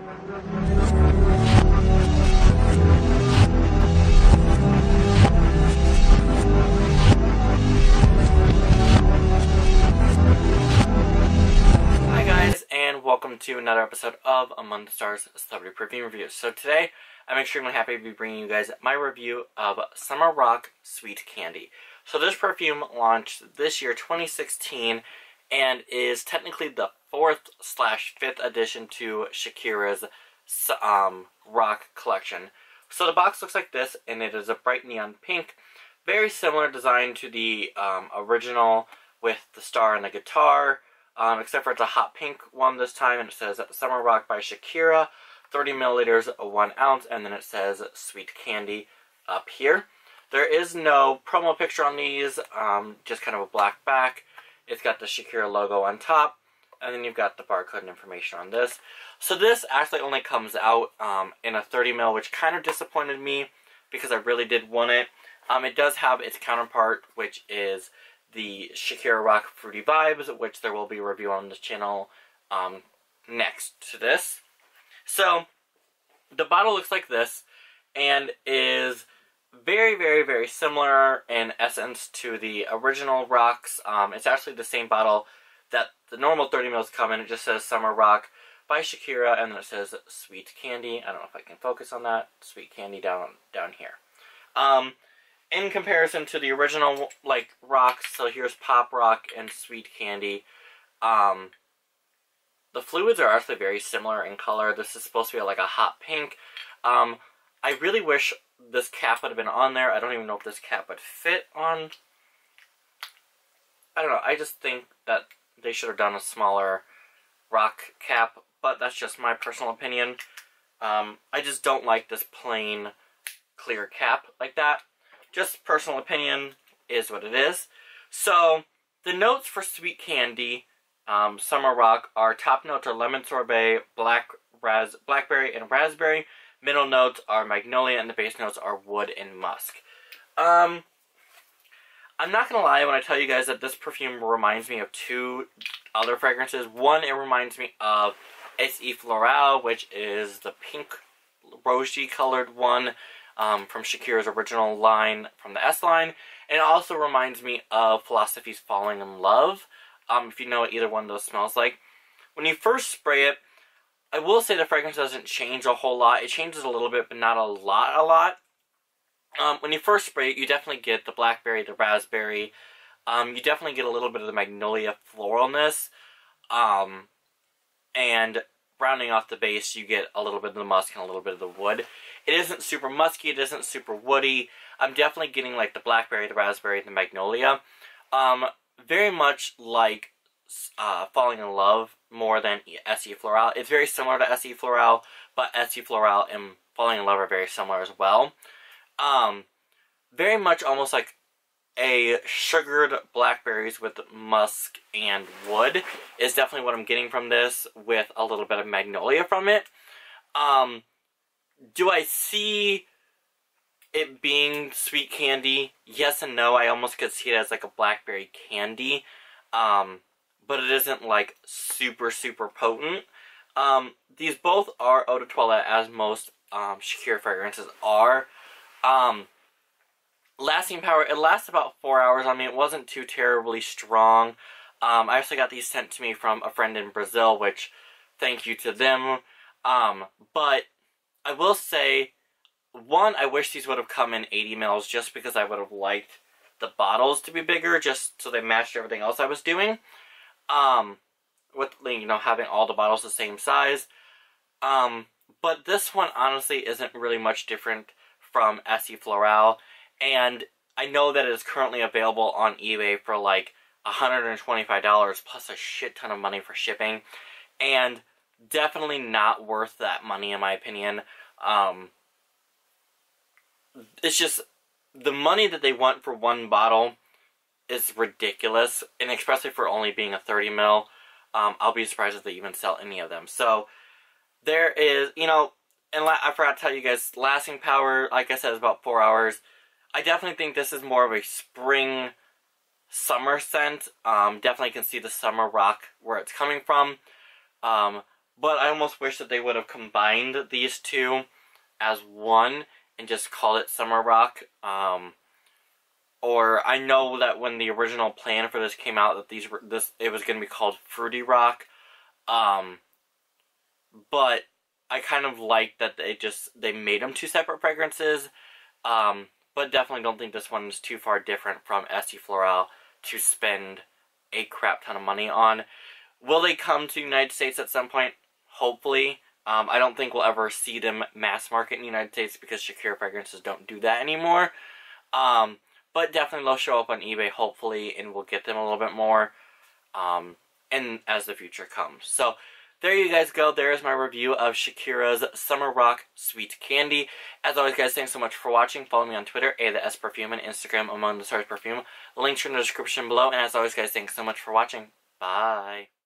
Hi guys, and welcome to another episode of Among the Stars Celebrity Perfume Reviews. So today, I'm extremely happy to be bringing you guys my review of Summer Rock Sweet Candy. So this perfume launched this year, 2016, and is technically the fourth slash fifth addition to Shakira's um, rock collection. So the box looks like this, and it is a bright neon pink, very similar design to the um, original with the star and the guitar, um, except for it's a hot pink one this time, and it says Summer Rock by Shakira, 30 milliliters, 1 ounce, and then it says Sweet Candy up here. There is no promo picture on these, um, just kind of a black back. It's got the Shakira logo on top, and then you've got the barcode information on this. So this actually only comes out um, in a 30 mil, which kind of disappointed me because I really did want it. Um, it does have its counterpart, which is the Shakira Rock Fruity Vibes, which there will be a review on this channel um, next to this. So, the bottle looks like this, and is very, very, very similar in essence to the original rocks. Um, it's actually the same bottle that the normal 30 mils come in. It just says Summer Rock by Shakira, and then it says Sweet Candy. I don't know if I can focus on that. Sweet Candy down down here. Um, in comparison to the original like rocks, so here's Pop Rock and Sweet Candy. Um, the fluids are actually very similar in color. This is supposed to be like a hot pink. Um, I really wish this cap would have been on there. I don't even know if this cap would fit on. I don't know. I just think that they should have done a smaller rock cap, but that's just my personal opinion. Um, I just don't like this plain clear cap like that. Just personal opinion is what it is. So, the notes for Sweet Candy, um, Summer Rock, are top notes are lemon sorbet, black ras blackberry, and raspberry. Middle notes are magnolia, and the base notes are wood and musk. Um, I'm not gonna lie when I tell you guys that this perfume reminds me of two other fragrances. One, it reminds me of S.E. Floral, which is the pink rosy colored one um, from Shakira's original line from the S line. And it also reminds me of Philosophy's Falling in Love, um, if you know what either one of those smells like. When you first spray it, I will say the fragrance doesn't change a whole lot. It changes a little bit, but not a lot, a lot. Um, when you first spray it, you definitely get the blackberry, the raspberry. Um, you definitely get a little bit of the magnolia floralness. Um, and rounding off the base, you get a little bit of the musk and a little bit of the wood. It isn't super musky, it isn't super woody. I'm definitely getting like the blackberry, the raspberry, the magnolia. Um, very much like uh, Falling in Love more than S.E. Floral. It's very similar to S.E. Floral, but S.E. Floral and Falling in Love are very similar as well. Um, very much almost like a sugared blackberries with musk and wood is definitely what I'm getting from this with a little bit of magnolia from it. Um, do I see it being sweet candy? Yes and no. I almost could see it as like a blackberry candy. Um, but it isn't like super, super potent. Um, these both are eau de toilette as most um, Shakira fragrances are. Um, lasting power, it lasts about four hours on me. It wasn't too terribly strong. Um, I actually got these sent to me from a friend in Brazil, which thank you to them. Um, but I will say, one, I wish these would have come in 80 mils just because I would have liked the bottles to be bigger, just so they matched everything else I was doing. Um, with, you know, having all the bottles the same size. Um, but this one honestly isn't really much different from S.E. Floral. And I know that it is currently available on eBay for like $125 plus a shit ton of money for shipping. And definitely not worth that money in my opinion. Um, it's just the money that they want for one bottle is ridiculous, and especially for only being a 30 mil. Um, I'll be surprised if they even sell any of them. So there is, you know, and I forgot to tell you guys, lasting power, like I said, is about four hours. I definitely think this is more of a spring summer scent. Um, definitely can see the summer rock where it's coming from. Um, But I almost wish that they would have combined these two as one and just called it Summer Rock. Um, or I know that when the original plan for this came out, that these were this it was going to be called Fruity Rock. Um, but I kind of like that they just they made them two separate fragrances. Um, but definitely don't think this one is too far different from Essie Floral to spend a crap ton of money on. Will they come to the United States at some point? Hopefully. Um, I don't think we'll ever see them mass market in the United States because Shakira fragrances don't do that anymore. Um, but definitely they'll show up on eBay hopefully and we'll get them a little bit more um, and as the future comes. So there you guys go. There is my review of Shakira's Summer Rock Sweet Candy. As always, guys, thanks so much for watching. Follow me on Twitter, A the S Perfume, and Instagram, Among the Stars Perfume. Links are in the description below. And as always, guys, thanks so much for watching. Bye.